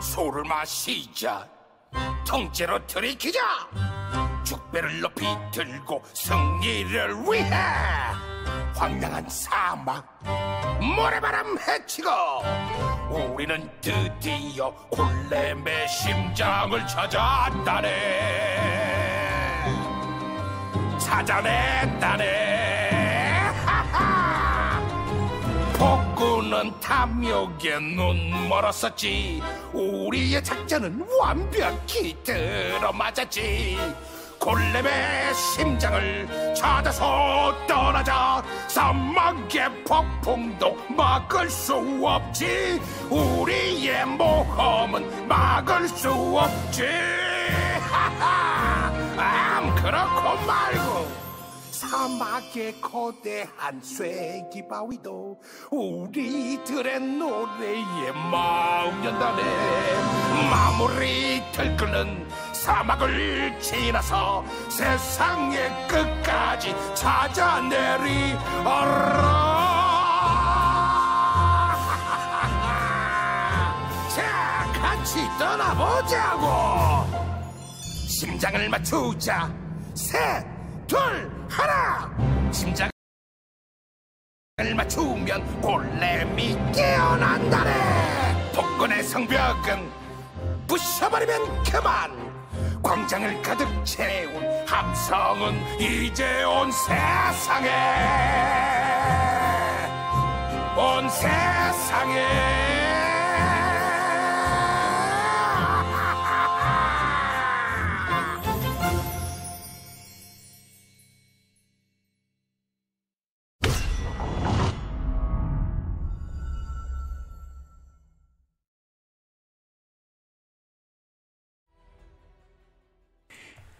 술을 마시자. 통째로 들이키자. 죽배를 높이 들고 승리를 위해 황량한 사막 모래바람 헤치고 우리는 드디어 골렘의 심장을 찾았다네. 찾아냈다네. 하하 복구는 탐욕에 눈 멀었었지. 우리의 작전은 완벽히 들어맞았지. 골렘의 심장을 찾아서 떠나자. 사막의 폭풍도 막을 수 없지. 우리의 모험은 막을 수 없지. 하하! 암 그렇고 말고 사막의 거대한 쇠기 바위도 우리들의 노래에 마음 연다네 마무리 들끓는 사막을 지나서 세상의 끝까지 찾아내리어라 자 같이 떠나보자고. 심장을 맞추자. 셋, 맞추면 골렘이 깨어난다네. 복권의 성벽은 부셔버리면 그만. 광장을 가득 채운 함성은 이제 온 세상에. 온 세상에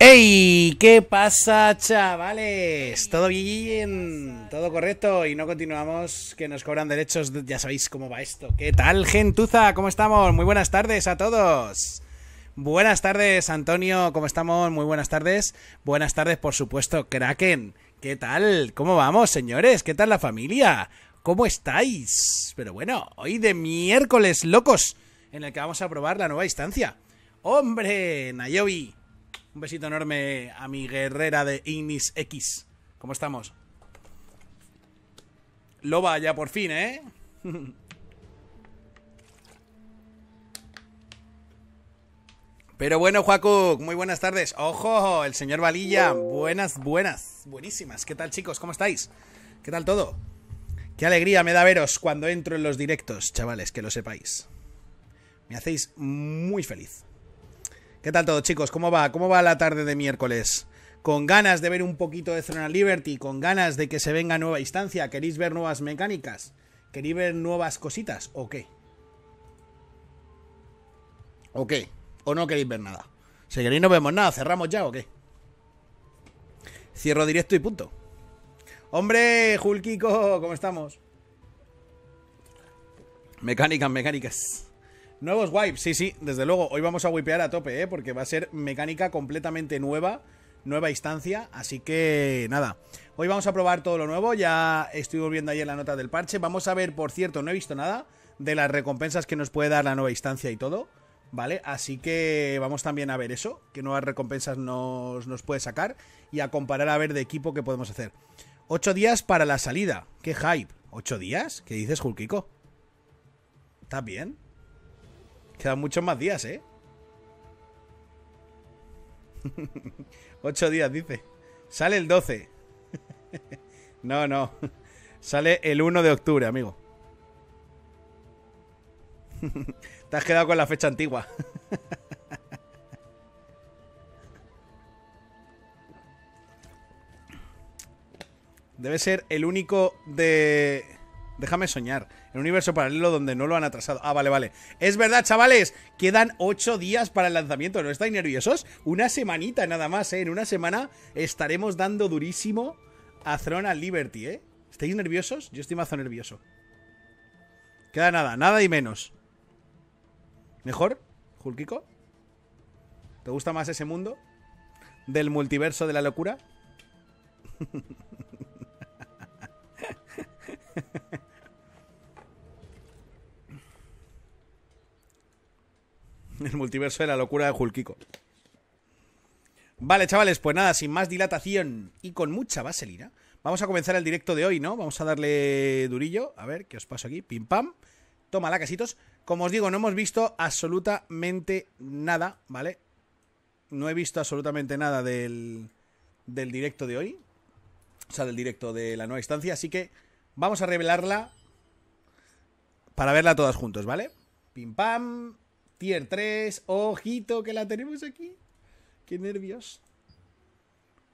¡Ey! ¿Qué pasa, chavales? ¿Todo bien? ¿Todo correcto? Y no continuamos, que nos cobran derechos. Ya sabéis cómo va esto. ¿Qué tal, gentuza? ¿Cómo estamos? Muy buenas tardes a todos. Buenas tardes, Antonio. ¿Cómo estamos? Muy buenas tardes. Buenas tardes, por supuesto, Kraken. ¿Qué tal? ¿Cómo vamos, señores? ¿Qué tal la familia? ¿Cómo estáis? Pero bueno, hoy de miércoles locos, en el que vamos a probar la nueva instancia. ¡Hombre! Nayobi. Un besito enorme a mi guerrera de Ignis X. ¿Cómo estamos? Loba, ya por fin, ¿eh? Pero bueno, Juaco, muy buenas tardes. Ojo, el señor Valilla. Buenas, buenas, buenísimas. ¿Qué tal, chicos? ¿Cómo estáis? ¿Qué tal todo? Qué alegría me da veros cuando entro en los directos, chavales, que lo sepáis. Me hacéis muy feliz. ¿Qué tal todo, chicos? ¿Cómo va? ¿Cómo va la tarde de miércoles? Con ganas de ver un poquito de Throne Liberty, con ganas de que se venga nueva instancia, ¿queréis ver nuevas mecánicas? ¿Queréis ver nuevas cositas? ¿O qué? ¿O qué? ¿O no queréis ver nada? Si queréis no vemos nada, ¿cerramos ya o qué? Cierro directo y punto. Hombre, Julkiko, ¿cómo estamos? Mecánicas, mecánicas. Nuevos wipes, sí, sí, desde luego. Hoy vamos a wipear a tope, ¿eh? Porque va a ser mecánica completamente nueva, nueva instancia. Así que, nada. Hoy vamos a probar todo lo nuevo. Ya estoy volviendo en la nota del parche. Vamos a ver, por cierto, no he visto nada de las recompensas que nos puede dar la nueva instancia y todo. ¿Vale? Así que vamos también a ver eso, qué nuevas recompensas nos, puede sacar y a comparar a ver de equipo que podemos hacer. Ocho días para la salida. ¡Qué hype! ¿Ocho días? ¿Qué dices, Julkiko? ¿Estás bien? Quedan muchos más días, ¿eh? Ocho días, dice. Sale el 12. no, no. Sale el 1 de octubre, amigo. Te has quedado con la fecha antigua. Debe ser el único de... Déjame soñar. El universo paralelo donde no lo han atrasado. Ah, vale, vale. Es verdad, chavales. Quedan ocho días para el lanzamiento. ¿No estáis nerviosos? Una semanita nada más, ¿eh? En una semana estaremos dando durísimo a Throne and Liberty, ¿eh? ¿Estáis nerviosos? Yo estoy mazo nervioso. Queda nada, nada y menos. ¿Mejor, Julkiko? ¿Te gusta más ese mundo? ¿Del multiverso de la locura? El multiverso de la locura de Hulkiko. Vale, chavales, pues nada, sin más dilatación y con mucha vaselina, vamos a comenzar el directo de hoy, ¿no? Vamos a darle durillo. A ver, ¿qué os paso aquí? Pim pam. Toma la casitos. Como os digo, no hemos visto absolutamente nada, ¿vale? No he visto absolutamente nada del, del directo de hoy. O sea, del directo de la nueva instancia. Así que vamos a revelarla para verla todas juntos, ¿vale? Pim pam. Tier 3. Ojito que la tenemos aquí. Qué nervios.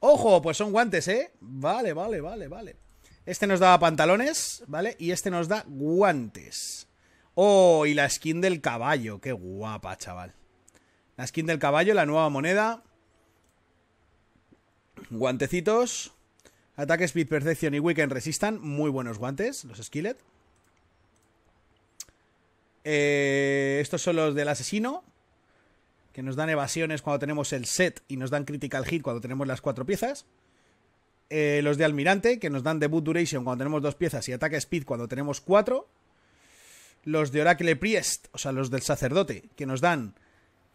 ¡Ojo! Pues son guantes, ¿eh? Vale, vale, vale, vale. Este nos da pantalones, ¿vale? Y este nos da guantes. Oh, y la skin del caballo. Qué guapa, chaval. La skin del caballo, la nueva moneda. Guantecitos. Ataque, Speed, Percepción y Weekend resistan. Muy buenos guantes, los Skillet. Eh, estos son los del asesino que nos dan evasiones cuando tenemos el set y nos dan critical hit cuando tenemos las cuatro piezas. Eh, los de almirante, que nos dan debut duration cuando tenemos dos piezas y ataque speed cuando tenemos cuatro. Los de Oracle Priest, o sea, los del sacerdote, que nos dan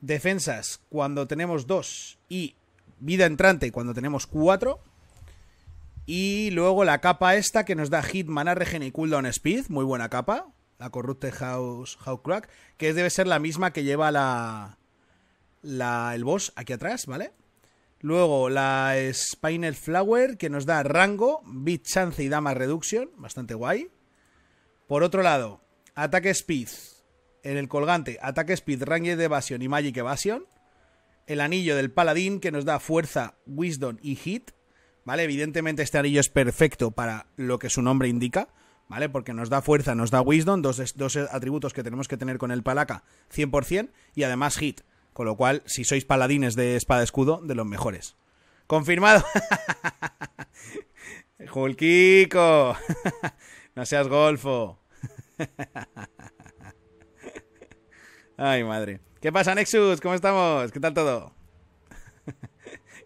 defensas cuando tenemos dos y vida entrante cuando tenemos cuatro. Y luego la capa esta que nos da hit, mana, regen y cooldown speed, muy buena capa. La Corrupted House, House Crack, que debe ser la misma que lleva la, la, el boss aquí atrás, ¿vale? Luego la Spinal Flower, que nos da rango, beat chance y damage reduction, bastante guay. Por otro lado, ataque speed, en el colgante, ataque speed, range de evasión y magic evasion. El anillo del paladín, que nos da fuerza, wisdom y hit. ¿Vale? Evidentemente este anillo es perfecto para lo que su nombre indica. ¿Vale? Porque nos da fuerza, nos da wisdom, dos, dos atributos que tenemos que tener con el palaca 100% y además hit. Con lo cual, si sois paladines de espada escudo, de los mejores. Confirmado. Julquico. no seas golfo. Ay, madre. ¿Qué pasa, Nexus? ¿Cómo estamos? ¿Qué tal todo?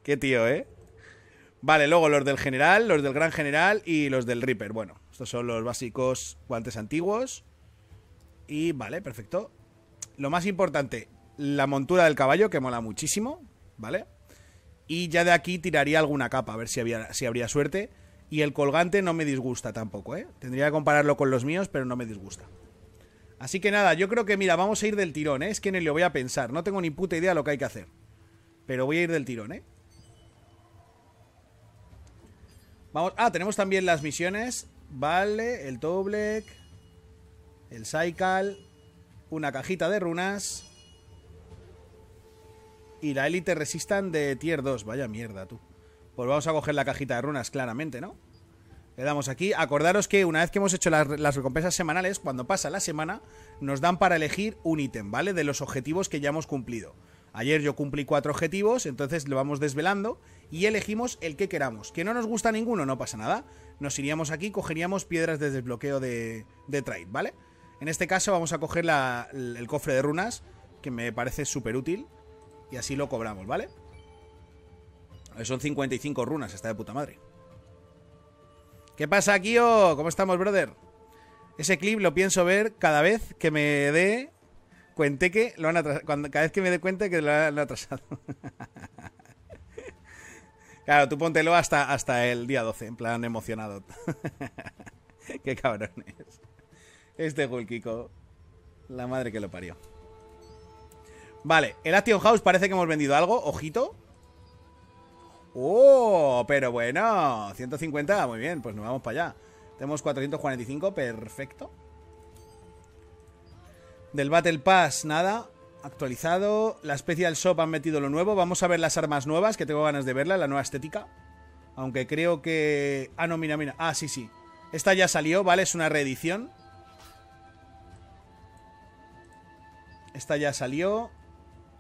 Qué tío, ¿eh? Vale, luego los del general, los del gran general y los del Reaper. Bueno, estos son los básicos guantes antiguos. Y vale, perfecto. Lo más importante, la montura del caballo, que mola muchísimo, ¿vale? Y ya de aquí tiraría alguna capa, a ver si, había, si habría suerte. Y el colgante no me disgusta tampoco, ¿eh? Tendría que compararlo con los míos, pero no me disgusta. Así que nada, yo creo que, mira, vamos a ir del tirón, ¿eh? Es que ni lo voy a pensar. No tengo ni puta idea de lo que hay que hacer. Pero voy a ir del tirón, ¿eh? Vamos... Ah, tenemos también las misiones. Vale, el Toblek. El Cycle. Una cajita de runas. Y la élite resistan de tier 2. Vaya mierda, tú. Pues vamos a coger la cajita de runas, claramente, ¿no? Le damos aquí. Acordaros que una vez que hemos hecho las, las, recompensas semanales, cuando pasa la semana, nos dan para elegir un ítem, ¿vale? De los objetivos que ya hemos cumplido. Ayer yo cumplí cuatro objetivos, entonces lo vamos desvelando y elegimos el que queramos. Que no nos gusta ninguno, no pasa nada. Nos iríamos aquí, cogeríamos piedras de desbloqueo de, de trade, ¿vale? En este caso vamos a coger la, el cofre de runas, que me parece súper útil. Y así lo cobramos, ¿vale? Son 55 runas, está de puta madre. ¿Qué pasa, Kio? ¿Cómo estamos, brother? Ese clip lo pienso ver cada vez que me dé cuenta que lo han atrasado. cada vez que me dé cuenta que lo han atrasado. claro, tú póntelo hasta, hasta el día 12, en plan emocionado. Qué cabrones. Este Hulkiko. La madre que lo parió. Vale, el Action House parece que hemos vendido algo. Ojito. ¡Oh! Pero bueno, 150, muy bien, pues nos vamos para allá. Tenemos 445, perfecto. Del Battle Pass, nada. Actualizado. La Special Shop han metido lo nuevo. Vamos a ver las armas nuevas, que tengo ganas de verla, la nueva estética. Aunque creo que... Ah, no, mira, mira. Ah, sí, sí. Esta ya salió, ¿vale? Es una reedición. Esta ya salió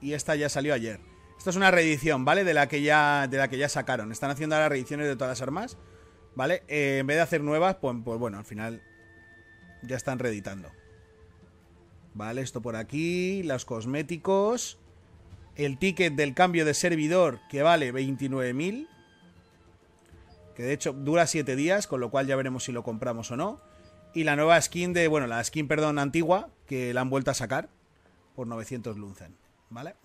y esta ya salió ayer. Esto es una reedición, ¿vale? De la que ya, de la que ya sacaron. Están haciendo las reediciones de todas las armas, ¿vale? Eh, en vez de hacer nuevas, pues, pues bueno, al final ya están reeditando. Vale, esto por aquí, los cosméticos, el ticket del cambio de servidor que vale 29.000, que de hecho dura 7 días, con lo cual ya veremos si lo compramos o no. Y la nueva skin de, bueno, la skin, perdón, antigua, que la han vuelto a sacar por 900 Lunzen. ¿vale?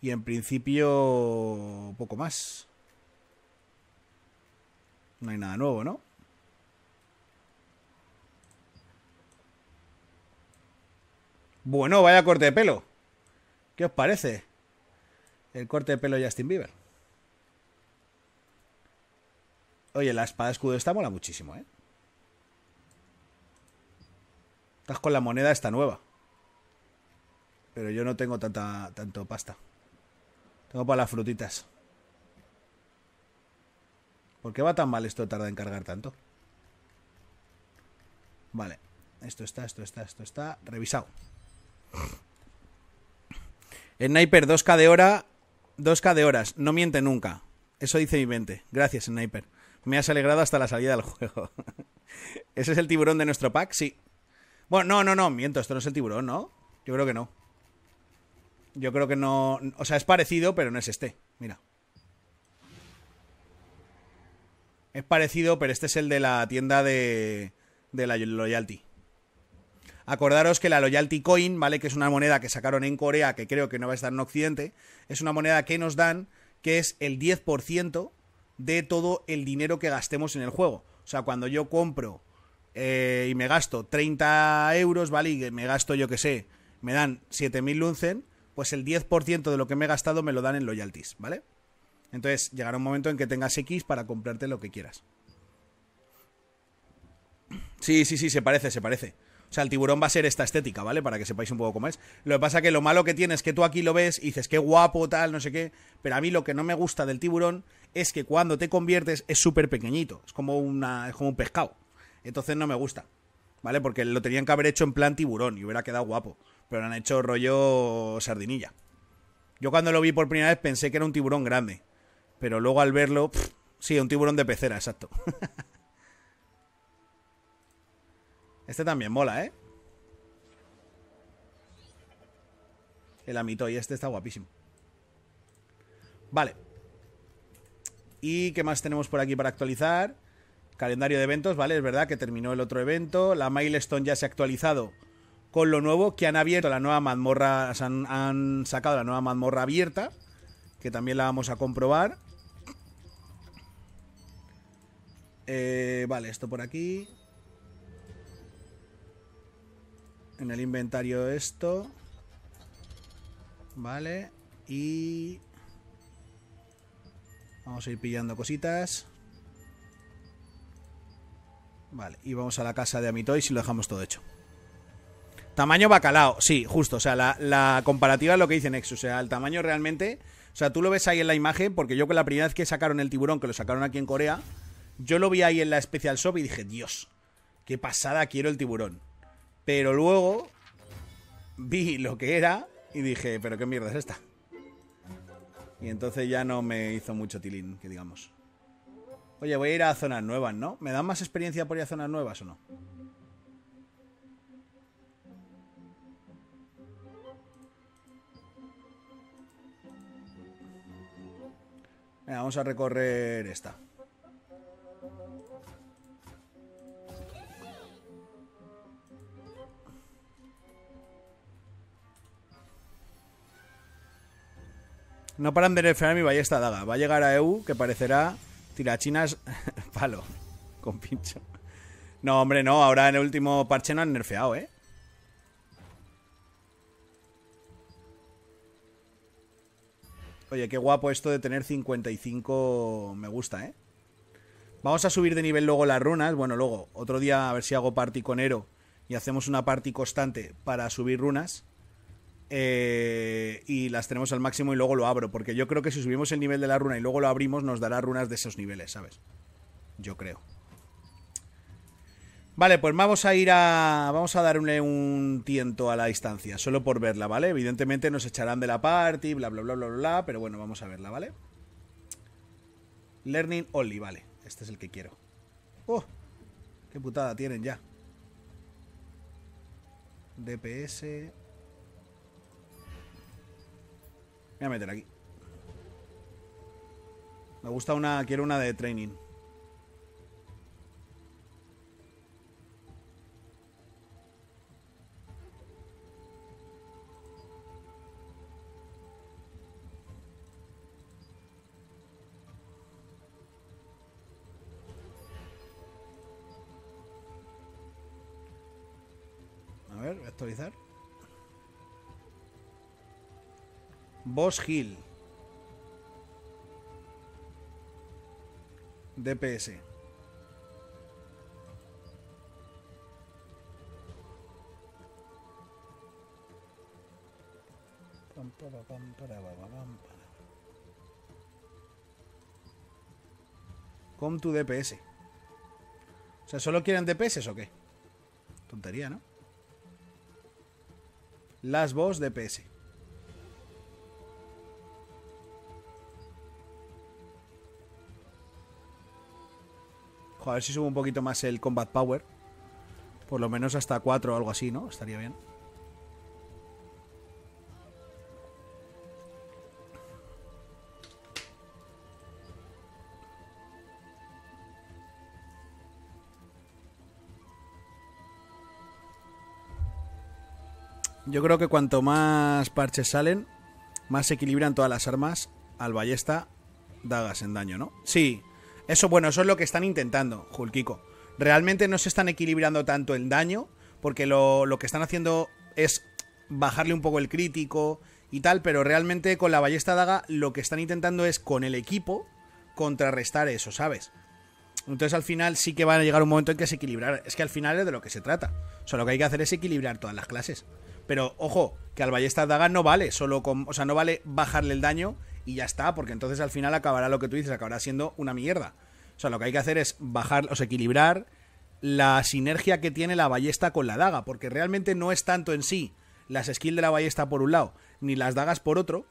Y en principio, poco más. No hay nada nuevo, ¿no? Bueno, vaya corte de pelo. ¿Qué os parece? El corte de pelo de Justin Bieber. Oye, la espada escudo esta mola muchísimo, ¿eh? Estás con la moneda esta nueva. Pero yo no tengo tanta tanto pasta. Tengo para las frutitas. ¿Por qué va tan mal esto tarda en cargar tanto? Vale. Esto está, esto está, esto está. Revisado. Sniper 2K de hora. 2K de horas. No miente nunca. Eso dice mi mente. Gracias, Sniper. Me has alegrado hasta la salida del juego. ¿Ese es el tiburón de nuestro pack? Sí. Bueno, no, no, no. Miento, esto no es el tiburón, ¿no? Yo creo que no. Yo creo que no. O sea, es parecido, pero no es este. Mira. Es parecido, pero este es el de la tienda de, de la Loyalty. Acordaros que la Loyalty Coin, ¿vale? Que es una moneda que sacaron en Corea, que creo que no va a estar en Occidente. Es una moneda que nos dan, que es el 10% de todo el dinero que gastemos en el juego. O sea, cuando yo compro eh, y me gasto 30 euros, ¿vale? Y me gasto, yo que sé, me dan 7000 Lunzen, pues el 10% de lo que me he gastado me lo dan en loyalties, ¿vale? Entonces llegará un momento en que tengas X para comprarte lo que quieras. Sí, sí, sí, se parece, se parece. O sea, el tiburón va a ser esta estética, ¿vale? Para que sepáis un poco cómo es. Lo que pasa que lo malo que tiene es que tú aquí lo ves y dices, qué guapo, tal, no sé qué. Pero a mí lo que no me gusta del tiburón es que cuando te conviertes es súper pequeñito. Es como, una, es como un pescado. Entonces no me gusta. ¿Vale? Porque lo tenían que haber hecho en plan tiburón y hubiera quedado guapo. Pero han hecho rollo sardinilla. Yo cuando lo vi por primera vez pensé que era un tiburón grande. Pero luego al verlo, sí, un tiburón de pecera, exacto. este también mola, ¿eh? El Amitoy, este está guapísimo. Vale. ¿Y qué más tenemos por aquí para actualizar? Calendario de eventos, ¿vale? Es verdad que terminó el otro evento. La Milestone ya se ha actualizado con lo nuevo que han abierto la nueva mazmorra. Han, han sacado la nueva mazmorra abierta. Que también la vamos a comprobar. Eh, vale, esto por aquí. En el inventario esto. Vale. Y Vamos a ir pillando cositas. Vale, y vamos a la casa de Amitoy y lo dejamos todo hecho. Tamaño bacalao, sí, justo. O sea, la, comparativa es lo que dice Nexus. O sea, el tamaño realmente. O sea, tú lo ves ahí en la imagen, porque yo con la primera vez que sacaron el tiburón, que lo sacaron aquí en Corea, yo lo vi ahí en la Special Shop y dije, Dios, qué pasada quiero el tiburón. Pero luego vi lo que era y dije, pero qué mierda es esta. Y entonces ya no me hizo mucho tilín, que digamos. Oye, voy a ir a zonas nuevas, ¿no? ¿Me dan más experiencia por ir a zonas nuevas o no? vamos a recorrer esta. No paran de nerfear mi ballesta daga. Va a llegar a EU que parecerá tirachinas palo. Con pincho. No, hombre, no. Ahora en el último parche no han nerfeado, ¿eh? Oye, qué guapo esto de tener 55 me gusta, ¿eh? Vamos a subir de nivel luego las runas. Bueno, luego, otro día a ver si hago party con Ero y hacemos una party constante para subir runas. Eh, y las tenemos al máximo y luego lo abro. Porque yo creo que si subimos el nivel de la runa y luego lo abrimos, nos dará runas de esos niveles, ¿sabes? Yo creo. Vale, pues vamos a ir a. Vamos a darle un tiento a la distancia, solo por verla, ¿vale? Evidentemente nos echarán de la party, bla bla bla bla bla, pero bueno, vamos a verla, ¿vale? Learning only, vale. Este es el que quiero. ¡Oh! ¡Qué putada tienen ya! DPS. Voy a meter aquí. Me gusta una... Quiero una de training. A ver, actualizar. Boss Hill. DPS. Pam, to DPS. O sea, ¿solo quieren DPS o qué? Tontería, ¿no? Las boss DPS. Joder, a ver si subo un poquito más el combat power. Por lo menos hasta 4 o algo así, ¿no? Estaría bien. Yo creo que cuanto más parches salen, más se equilibran todas las armas al ballesta dagas en daño, ¿no? Sí, eso bueno, eso es lo que están intentando, Julkiko. Realmente no se están equilibrando tanto el daño, porque lo, lo que están haciendo es bajarle un poco el crítico y tal, pero realmente con la ballesta daga lo que están intentando es con el equipo contrarrestar eso, ¿sabes? Entonces al final sí que va a llegar un momento en que se equilibrar. Es que al final es de lo que se trata. O sea, lo que hay que hacer es equilibrar todas las clases. Pero ojo, que al ballesta daga no vale solo con, o sea, no vale bajarle el daño y ya está, porque entonces al final acabará lo que tú dices, acabará siendo una mierda. O sea, lo que hay que hacer es bajar, o sea, equilibrar la sinergia que tiene la ballesta con la daga, porque realmente no es tanto en sí las skills de la ballesta por un lado, ni las dagas por otro,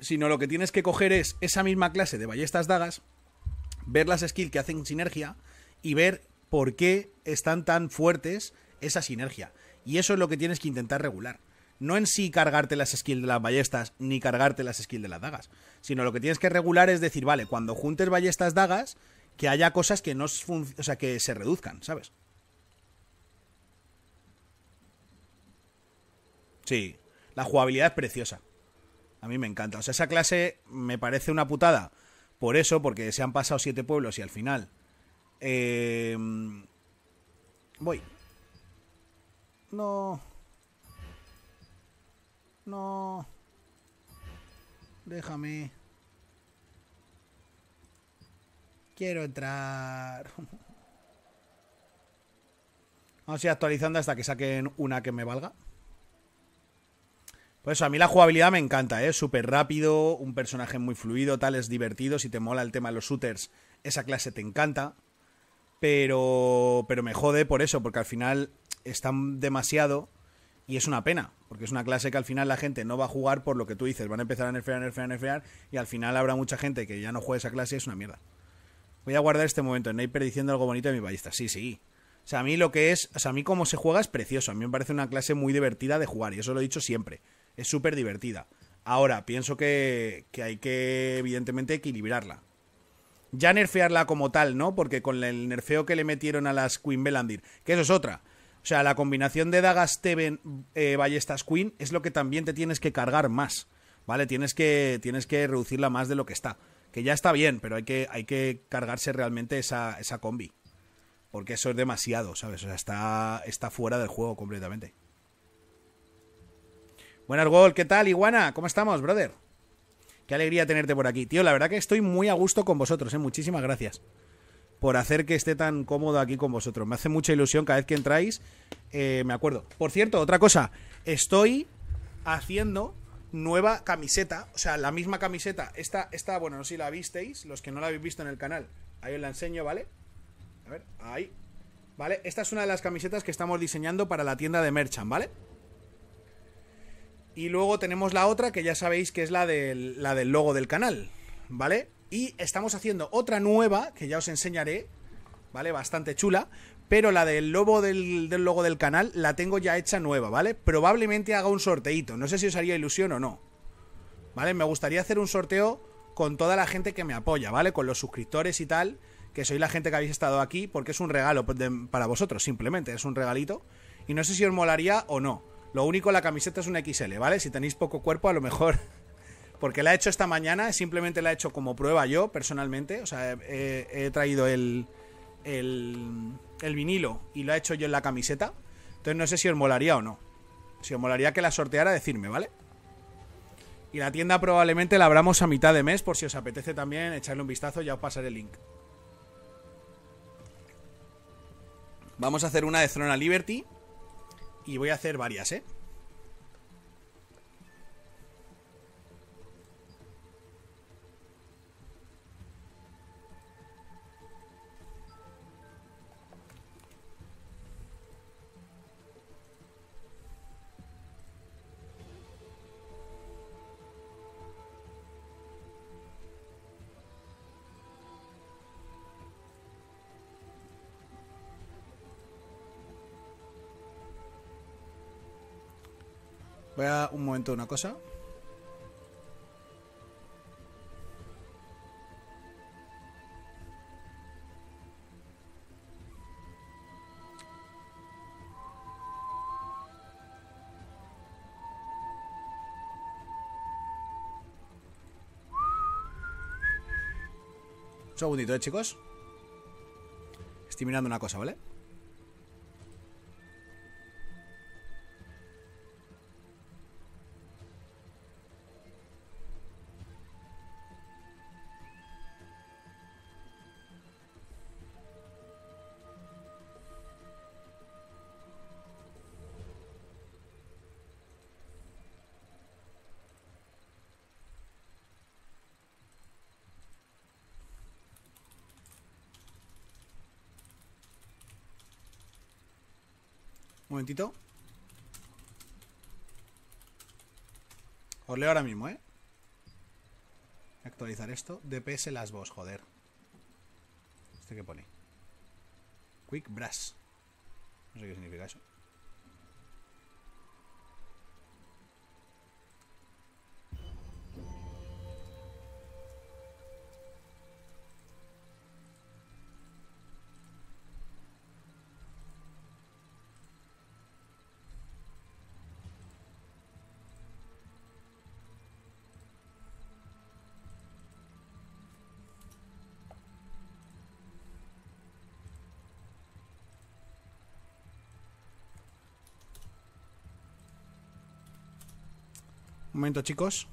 sino lo que tienes que coger es esa misma clase de ballestas dagas, ver las skills que hacen sinergia y ver por qué están tan fuertes esa sinergia. Y eso es lo que tienes que intentar regular. No en sí cargarte las skills de las ballestas ni cargarte las skills de las dagas, sino lo que tienes que regular es decir, vale, cuando juntes ballestas dagas, que haya cosas que no o sea, que se reduzcan, ¿sabes? Sí, la jugabilidad es preciosa. A mí me encanta. O sea, esa clase me parece una putada. Por eso, porque se han pasado siete pueblos y al final. Eh, voy. No. No. Déjame. Quiero entrar. Vamos a ir actualizando hasta que saquen una que me valga. Pues eso, a mí la jugabilidad me encanta, ¿eh? Súper rápido, un personaje muy fluido, tal, es divertido. Si te mola el tema de los shooters, esa clase te encanta. Pero, pero me jode por eso, porque al final están demasiado y es una pena, porque es una clase que al final la gente no va a jugar por lo que tú dices, van a empezar a nerfear, nerfear, nerfear y al final habrá mucha gente que ya no juegue esa clase y es una mierda. Voy a guardar este momento, Naper diciendo algo bonito de mi ballista. Sí, sí. O sea, a mí lo que es, o sea, a mí cómo se juega es precioso. A mí me parece una clase muy divertida de jugar y eso lo he dicho siempre. Es súper divertida. Ahora, pienso que, que hay que, evidentemente, equilibrarla. Ya nerfearla como tal, ¿no? Porque con el nerfeo que le metieron a las Queen Belandir, que eso es otra. O sea, la combinación de dagas Teven eh, Ballestas Queen es lo que también te tienes que cargar más. ¿Vale? Tienes que, tienes que reducirla más de lo que está. Que ya está bien, pero hay que, hay que cargarse realmente esa, esa combi. Porque eso es demasiado, ¿sabes? O sea, está, está fuera del juego completamente. Buenas, Gol, ¿qué tal, Iguana? ¿Cómo estamos, brother? Qué alegría tenerte por aquí. Tío, la verdad que estoy muy a gusto con vosotros, ¿eh? Muchísimas gracias por hacer que esté tan cómodo aquí con vosotros. Me hace mucha ilusión cada vez que entráis. Eh, me acuerdo. Por cierto, otra cosa. Estoy haciendo nueva camiseta. O sea, la misma camiseta. Esta, esta, bueno, no sé si la visteis. Los que no la habéis visto en el canal. Ahí os la enseño, ¿vale? A ver, ahí. ¿Vale? Esta es una de las camisetas que estamos diseñando para la tienda de Merchant, ¿vale? Y luego tenemos la otra que ya sabéis que es la del, la del logo del canal, ¿vale? Y estamos haciendo otra nueva, que ya os enseñaré, ¿vale? Bastante chula. Pero la del logo del, logo del canal la tengo ya hecha nueva, ¿vale? Probablemente haga un sorteito. No sé si os haría ilusión o no. ¿Vale? Me gustaría hacer un sorteo con toda la gente que me apoya, ¿vale? Con los suscriptores y tal. Que soy la gente que habéis estado aquí. Porque es un regalo para vosotros, simplemente. Es un regalito. Y no sé si os molaría o no. Lo único, la camiseta es una XL, ¿vale? Si tenéis poco cuerpo, a lo mejor porque la he hecho esta mañana, simplemente la he hecho como prueba yo, personalmente. O sea, he, traído el, el, el, vinilo y lo he hecho yo en la camiseta. Entonces no sé si os molaría o no. Si os molaría que la sorteara, decirme, ¿vale? Y la tienda probablemente la abramos a mitad de mes por si os apetece también echarle un vistazo, ya os pasaré el link. Vamos a hacer una de Throne Liberty. Y voy a hacer varias, ¿eh? Voy a un momento una cosa. Un segundito, ¿eh, chicos? Estoy mirando una cosa, ¿vale? Momentito. Os leo ahora mismo, ¿eh? Actualizar esto. DPS las vos, joder. ¿Este qué pone? Quick Brass. No sé qué significa eso. Momento, chicos.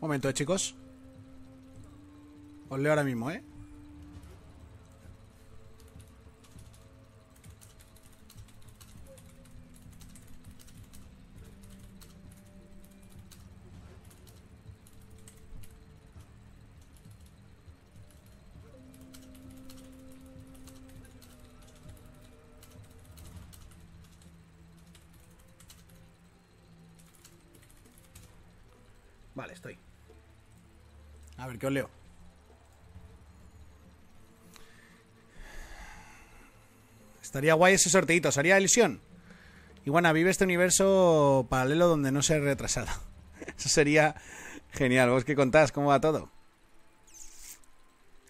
Momento, eh, chicos. Os leo ahora mismo, ¿eh? Vale, estoy. A ver, ¿qué os leo? Estaría guay ese sorteito. ¿Sería ilusión? Y bueno, vive este universo paralelo donde no se retrasada. Eso sería genial. ¿Vos qué contás? ¿Cómo va todo?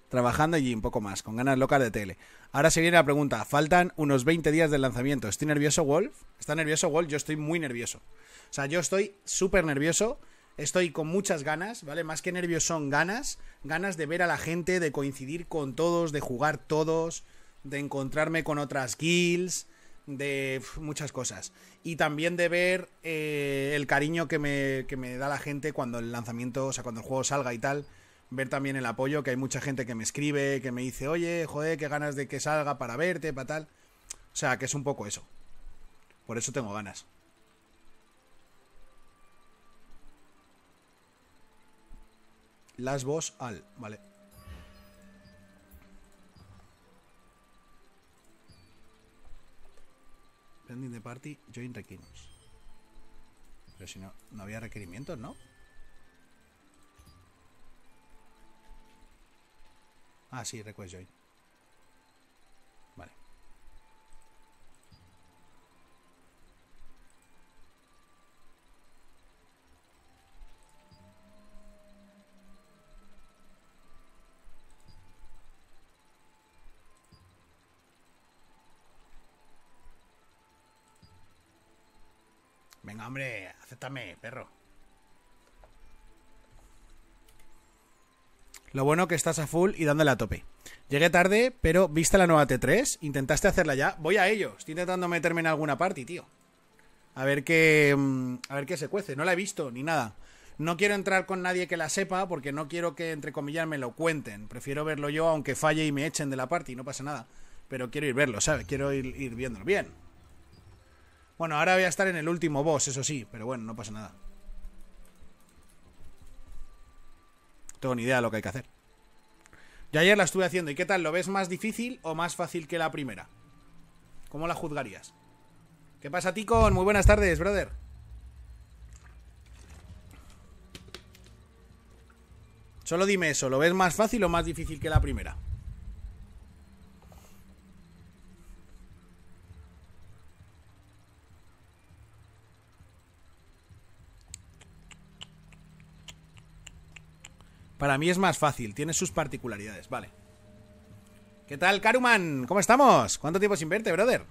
Trabajando allí un poco más, con ganas locas de tele. Ahora se viene la pregunta. Faltan unos 20 días del lanzamiento. ¿Estoy nervioso, Wolf? ¿Está nervioso, Wolf? Yo estoy muy nervioso. O sea, yo estoy súper nervioso. Estoy con muchas ganas, ¿vale? Más que nervios son ganas. Ganas de ver a la gente, de coincidir con todos, de jugar todos, de encontrarme con otras guilds, de muchas cosas. Y también de ver eh, el cariño que me, que me da la gente cuando el lanzamiento, o sea, cuando el juego salga y tal ver también el apoyo, que hay mucha gente que me escribe, que me dice, oye, joder, qué ganas de que salga para verte, para tal. O sea, que es un poco eso. Por eso tengo ganas. Las boss al, vale. Pending the party, join requirements. Pero si no, no había requerimientos, ¿no? Ah, sí, request join. Vale. Venga, hombre, acéptame, perro. Lo bueno que estás a full y dándole a tope. Llegué tarde, pero viste la nueva T3, intentaste hacerla ya. Voy a ello, estoy intentando meterme en alguna party, tío. A ver qué. mm, A ver qué se cuece. No la he visto ni nada. No quiero entrar con nadie que la sepa porque no quiero que, entre comillas, me lo cuenten. Prefiero verlo yo, aunque falle y me echen de la party, no pasa nada. Pero quiero ir verlo, ¿sabes? Quiero ir, ir viéndolo. Bien. Bueno, ahora voy a estar en el último boss, eso sí, pero bueno, no pasa nada. Tengo ni idea de lo que hay que hacer. Yo ayer la estuve haciendo. ¿Y qué tal? ¿Lo ves más difícil o más fácil que la primera? ¿Cómo la juzgarías? ¿Qué pasa, Ticon? Muy buenas tardes, brother. Solo dime eso. ¿Lo ves más fácil o más difícil que la primera? Para mí es más fácil, tiene sus particularidades, vale. ¿Qué tal, Karuman? ¿Cómo estamos? ¿Cuánto tiempo sin verte, brother?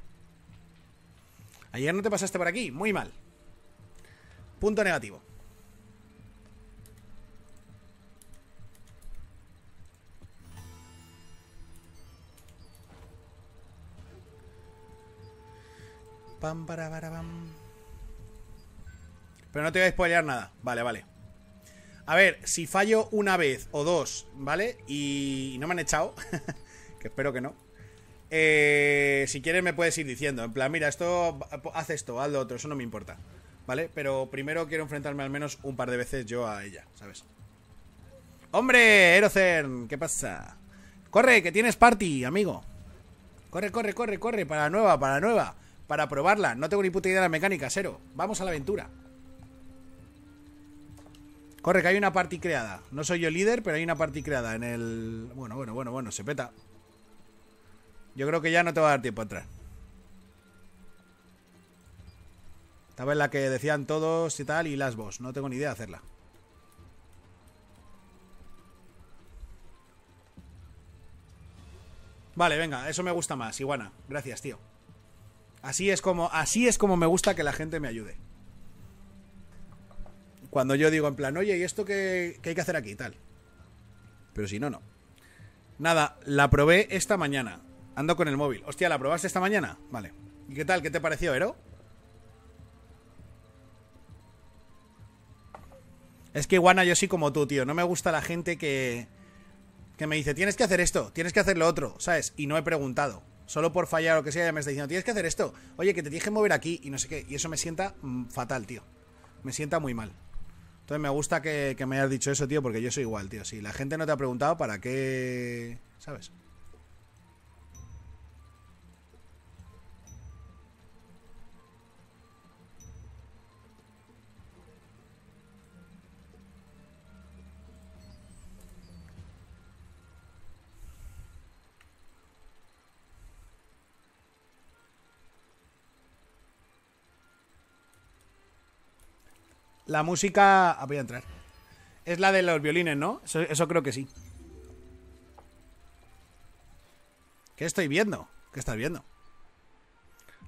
Ayer no te pasaste por aquí, muy mal. Punto negativo. Pam, para, para. Pero no te voy a spoilear nada. Vale, vale. A ver, si fallo una vez o dos, ¿vale? Y no me han echado, que espero que no. Eh, si quieres me puedes ir diciendo, en plan, mira, esto, haz esto, haz lo otro, eso no me importa, ¿vale? Pero primero quiero enfrentarme al menos un par de veces yo a ella, ¿sabes? ¡Hombre, Erocern! ¿Qué pasa? ¡Corre, que tienes party, amigo! Corre, corre, corre, corre, para la nueva, para la nueva, para probarla. No tengo ni puta idea de la mecánica, cero. Vamos a la aventura. Corre, que hay una party creada. No soy yo líder, pero hay una party creada en el... Bueno, bueno, bueno, bueno, se peta. Yo creo que ya no te va a dar tiempo a entrar. Estaba en la que decían todos y tal, y las boss. No tengo ni idea de hacerla. Vale, venga, eso me gusta más, Iguana. Gracias, tío. Así es como, así es como me gusta que la gente me ayude. Cuando yo digo en plan, oye, ¿y esto qué, hay que hacer aquí? Tal. Pero si no, no. Nada, la probé esta mañana. Ando con el móvil. Hostia, ¿la probaste esta mañana? Vale. ¿Y qué tal? ¿Qué te pareció, Ero? Es que Iguana, yo sí como tú, tío. No me gusta la gente que. Que me dice, tienes que hacer esto, tienes que hacer lo otro, ¿sabes? Y no he preguntado. Solo por fallar o que sea, ya me está diciendo, tienes que hacer esto. Oye, que te tienes que mover aquí y no sé qué. Y eso me sienta mm, fatal, tío. Me sienta muy mal. Entonces me gusta que, que me hayas dicho eso, tío, porque yo soy igual, tío. Si la gente no te ha preguntado, ¿para qué? ¿Sabes? La música. Ah, voy a entrar. Es la de los violines, ¿no? Eso, creo que sí. ¿Qué estoy viendo? ¿Qué estás viendo?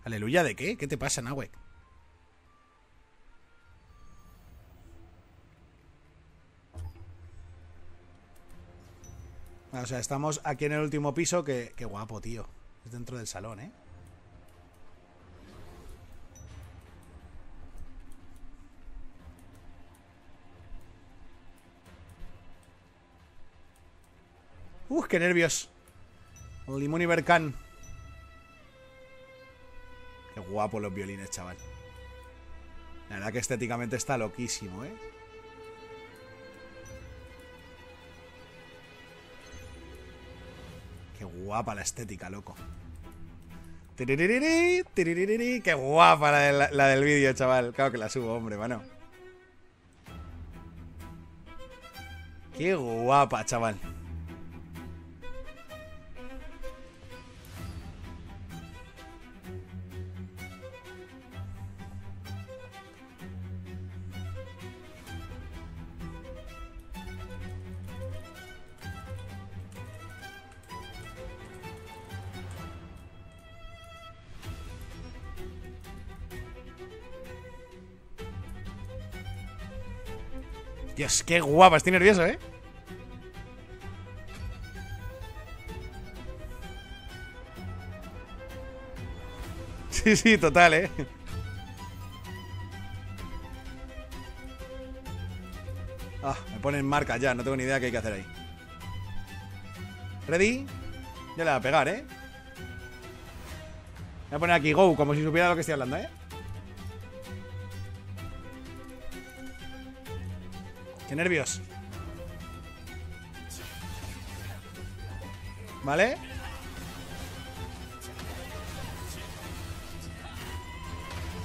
¿Aleluya de qué? ¿Qué te pasa, Nahuek? O sea, estamos aquí en el último piso. Que, qué guapo, tío. Es dentro del salón, ¿eh? Uf, qué nervios. Limón y Berkan. Qué guapo los violines, chaval. La verdad que estéticamente está loquísimo, ¿eh? Qué guapa la estética, loco. Qué guapa la, la del vídeo, chaval. Claro que la subo, hombre, mano. Qué guapa, chaval. Dios, qué guapa, estoy nervioso, ¿eh? Sí, sí, total, ¿eh? Ah, me ponen marca ya, no tengo ni idea qué hay que hacer ahí. ¿Ready? Ya le va a pegar, ¿eh? Voy a poner aquí go, como si supiera lo que estoy hablando, ¿eh? Qué nervios. ¿Vale?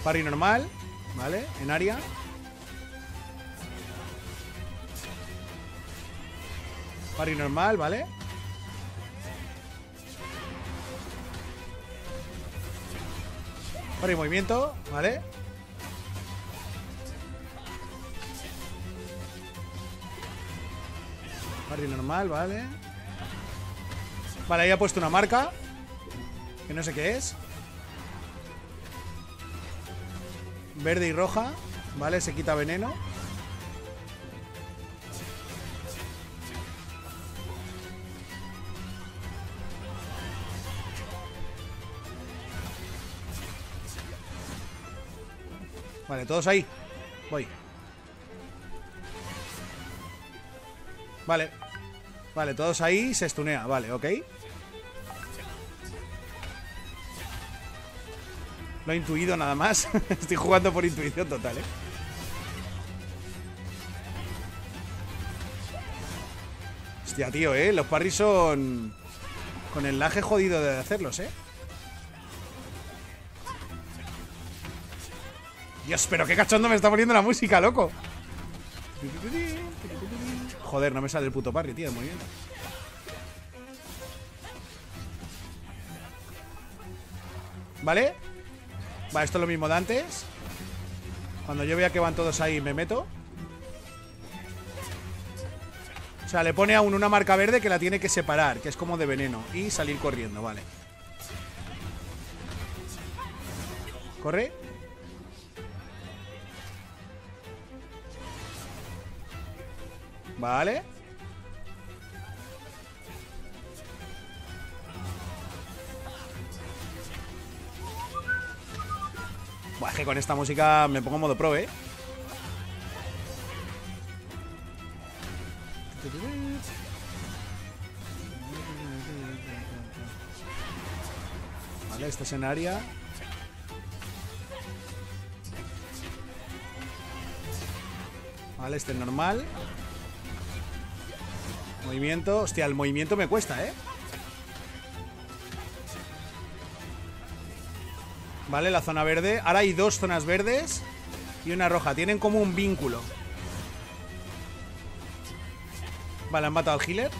Parry normal. ¿Vale? En área. Parry normal, ¿vale? Parry movimiento, ¿vale? Parry normal, vale. Vale, ahí ha puesto una marca. Que no sé qué es. Verde y roja. Vale, se quita veneno. Vale, todos ahí. Voy. Vale. Vale, todos ahí se estunea. Vale, ok. Lo he intuido nada más. Estoy jugando por intuición total, ¿eh? Hostia, tío, ¿eh? Los parries son... Con el laje jodido de hacerlos, ¿eh? Dios, pero qué cachondo me está poniendo la música, loco. Joder, no me sale el puto parry, tío, muy bien. ¿Vale? Va, esto es lo mismo de antes. Cuando yo vea que van todos ahí, me meto. O sea, le pone aún una marca verde que la tiene que separar, que es como de veneno. Y salir corriendo, vale. Corre. Vale. Buah, es que con esta música me pongo modo pro, ¿eh? Vale, esta es en área. Vale, este es normal. Movimiento. Hostia, el movimiento me cuesta, ¿eh? Vale, la zona verde. Ahora hay dos zonas verdes y una roja. Tienen como un vínculo. Vale, han matado al healer.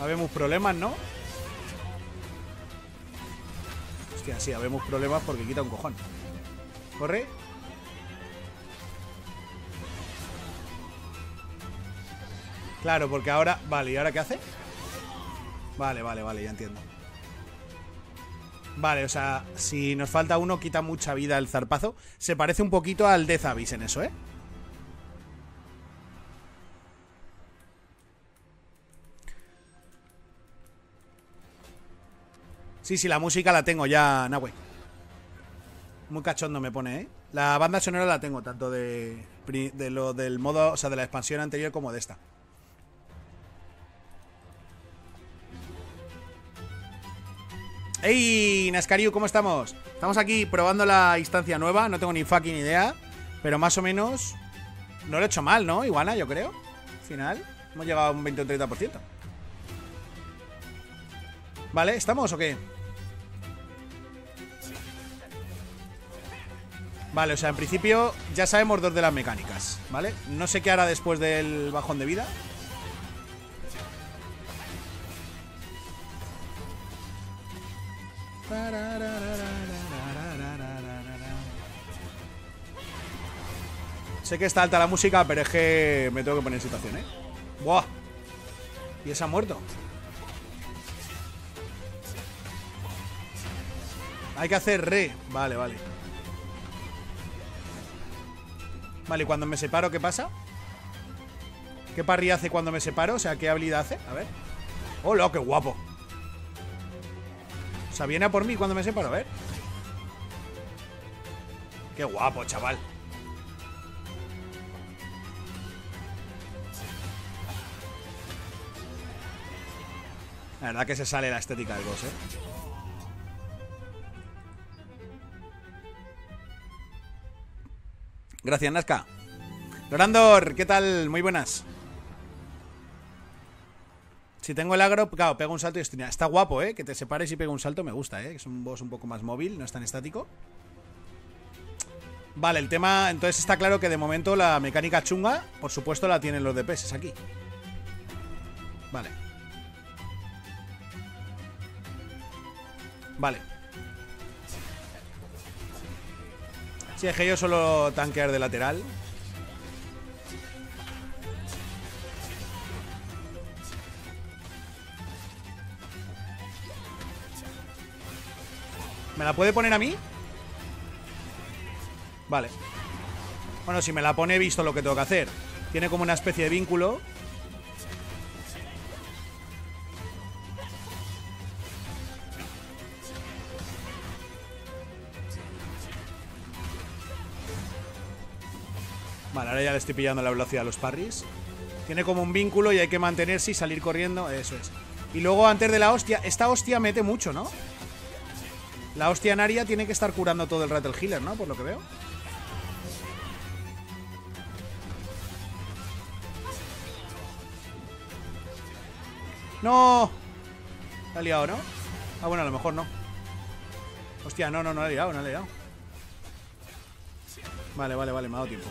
Habemos problemas, ¿no? Hostia, sí, habemos problemas porque quita un cojón. Corre. Claro, porque ahora... Vale, ¿y ahora qué hace? Vale, vale, vale, ya entiendo. Vale, o sea, si nos falta uno, quita mucha vida el zarpazo. Se parece un poquito al Death Abyss en eso, ¿eh? Sí, sí, la música la tengo ya, Nahue. Muy cachondo me pone, ¿eh? La banda sonora la tengo, tanto de, de lo del modo, o sea, de la expansión anterior como de esta. ¡Ey, Nascariu! ¿Cómo estamos? Estamos aquí probando la instancia nueva, no tengo ni fucking idea, pero más o menos no lo he hecho mal, ¿no? Iguana, yo creo. Al final, hemos llegado a un 20 o 30%. ¿Vale? ¿Estamos o qué? Vale, o sea, en principio ya sabemos dos de las mecánicas, ¿vale? No sé qué hará después del bajón de vida. Sé que está alta la música, pero es que me tengo que poner en situación, ¿eh? ¡Buah! Y ese ha muerto. Hay que hacer re. Vale, vale. Vale, y cuando me separo, ¿qué pasa? ¿Qué parry hace cuando me separo? O sea, ¿qué habilidad hace? A ver ¡Hola, qué guapo! O sea, viene a por mí cuando me separo, ver ¡Qué guapo, chaval! La verdad que se sale la estética del boss, ¿eh? Gracias, Nazca. Lorandor, ¿qué tal? Muy buenas. Si tengo el agro, claro, pego un salto y estoy... Está guapo, ¿eh? Que te separes y pegue un salto me gusta, ¿eh? Es un boss un poco más móvil, no es tan estático. Vale, el tema... Entonces está claro que de momento la mecánica chunga, por supuesto, la tienen los DPS aquí. Vale. Vale. Si es que yo solo tanquear de lateral. ¿Me la puede poner a mí? Vale Bueno, si me la pone he visto lo que tengo que hacer Tiene como una especie de vínculo Vale, ahora ya le estoy pillando la velocidad a los parries. Tiene como un vínculo y hay que mantenerse y salir corriendo. Eso es. Y luego antes de la hostia, esta hostia mete mucho, ¿no? La hostia en área tiene que estar curando todo el rato el healer, ¿no? Por lo que veo. ¡No! Ha liado, ¿no? Ah, bueno, a lo mejor no. Hostia, no, no, no la ha liado, no la ha liado. Vale, vale, vale, me ha dado tiempo.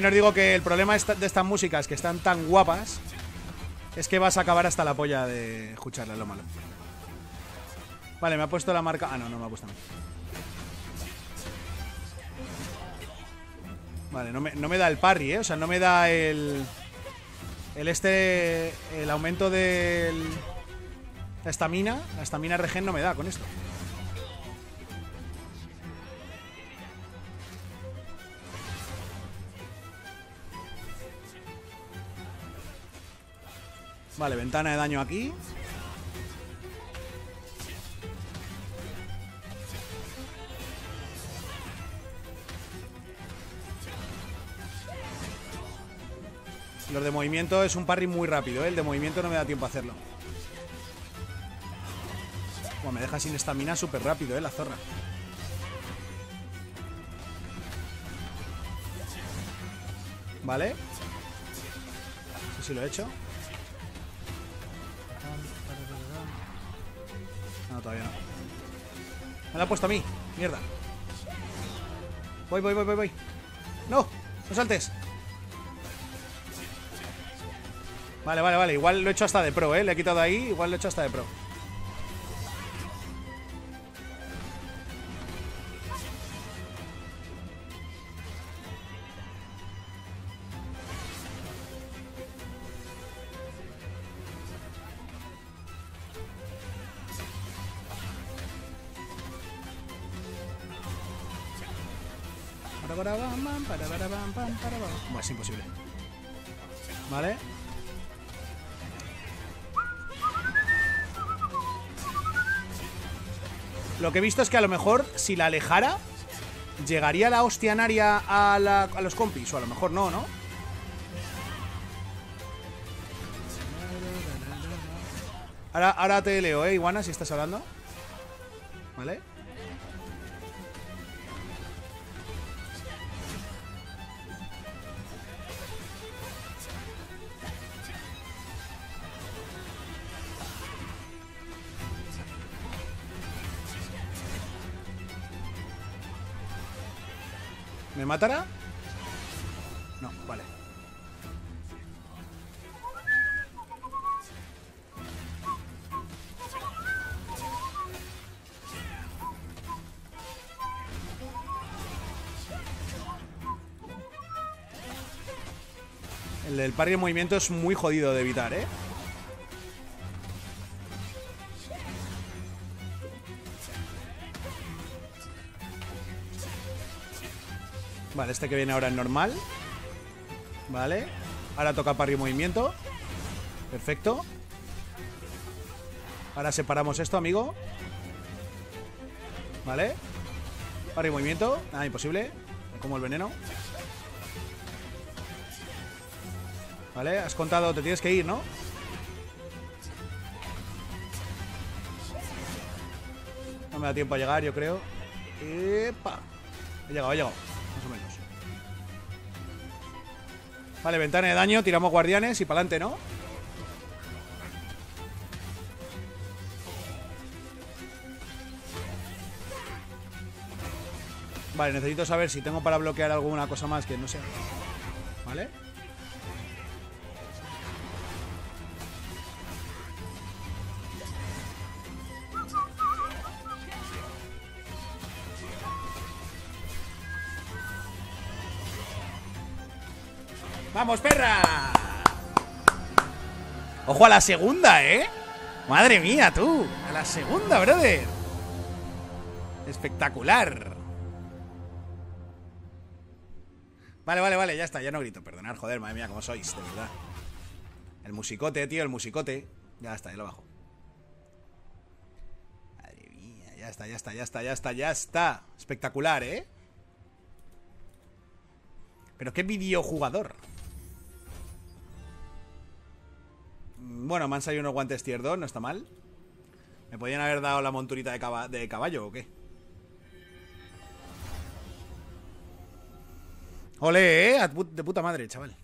También os digo que el problema de estas músicas que están tan guapas es que vas a acabar hasta la polla de escucharla, lo malo. Vale, me ha puesto la marca... Ah, no, no me ha puesto Vale, no me, no me da el parry, ¿eh? O sea, no me da el... El este... El aumento del... La estamina. La estamina regen no me da con esto. Vale, ventana de daño aquí. Los de movimiento es un parry muy rápido, ¿eh? El de movimiento no me da tiempo a hacerlo. Bueno, me deja sin estamina súper rápido, ¿eh? La zorra. Vale. No sé si lo he hecho. Me la ha puesto a mí. Mierda. Voy, voy, voy, voy, voy. ¡No! ¡No saltes! Vale, vale, vale. Igual lo he hecho hasta de pro, ¿eh? Le he quitado ahí. Igual lo he hecho hasta de pro. Visto es que a lo mejor si la alejara, llegaría la hostianaria a, la, a los compis. O a lo mejor no, ¿no? Ahora, ahora te leo, ¿eh, Iguana, si estás hablando? ¿Vale? Matará? No, vale. El del parry de movimiento es muy jodido de evitar, ¿eh? Vale, este que viene ahora es normal. Vale. Ahora toca parry movimiento. Perfecto. Ahora separamos esto, amigo. Vale. Parry movimiento. Nada, imposible. Como el veneno. Vale, has contado, te tienes que ir, ¿no? No me da tiempo a llegar, yo creo. Epa. He llegado, he llegado Vale, ventana de daño Tiramos guardianes y para adelante, ¿no? Vale, necesito saber si tengo para bloquear alguna cosa más que no sé ¿Vale? ¡Vamos, perra! Ojo a la segunda, ¿eh? Madre mía, tú. A la segunda, brother. Espectacular. Vale, vale, vale, ya está, ya no grito. Perdonad, joder, madre mía, cómo sois, de verdad. El musicote, tío, el musicote. Ya está, ya lo bajo. Madre mía, ya está, ya está, ya está, ya está, ya está. Espectacular, ¿eh? Pero qué videojugador. Bueno, me han salido unos guantes tier 2, no está mal. ¿Me podían haber dado la monturita de, de caballo o qué? Ole, eh, de puta madre, chaval.